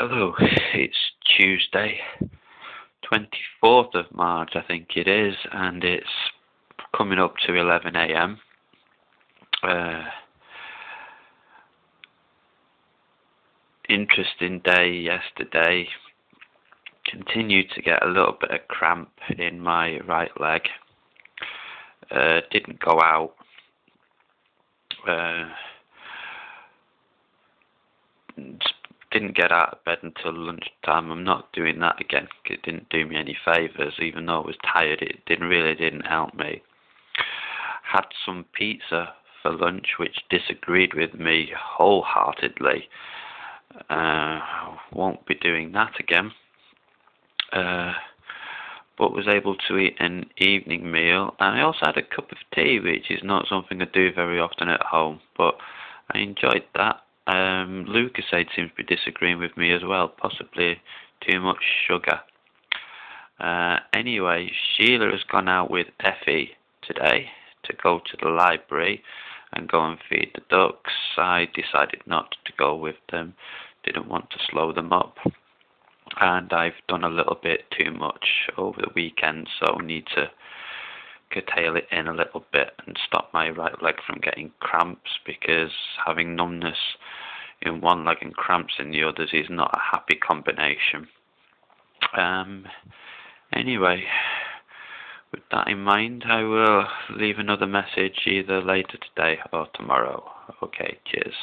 Hello, it's Tuesday, 24th of March, I think it is, and it's coming up to 11 a.m. Uh, interesting day yesterday. Continued to get a little bit of cramp in my right leg. Uh, didn't go out. Uh, didn't get out of bed until lunchtime. I'm not doing that again. It didn't do me any favours, even though I was tired. It didn't really didn't help me. Had some pizza for lunch, which disagreed with me wholeheartedly. Uh, won't be doing that again. Uh, but was able to eat an evening meal, and I also had a cup of tea, which is not something I do very often at home, but I enjoyed that. Um, seems to be disagreeing with me as well, possibly too much sugar. Uh, anyway, Sheila has gone out with Effie today to go to the library and go and feed the ducks. I decided not to go with them, didn't want to slow them up. And I've done a little bit too much over the weekend, so need to curtail it in a little bit and stop my right leg from getting cramps because having numbness in one leg and cramps in the others is not a happy combination. Um, anyway, with that in mind, I will leave another message either later today or tomorrow. Okay, cheers.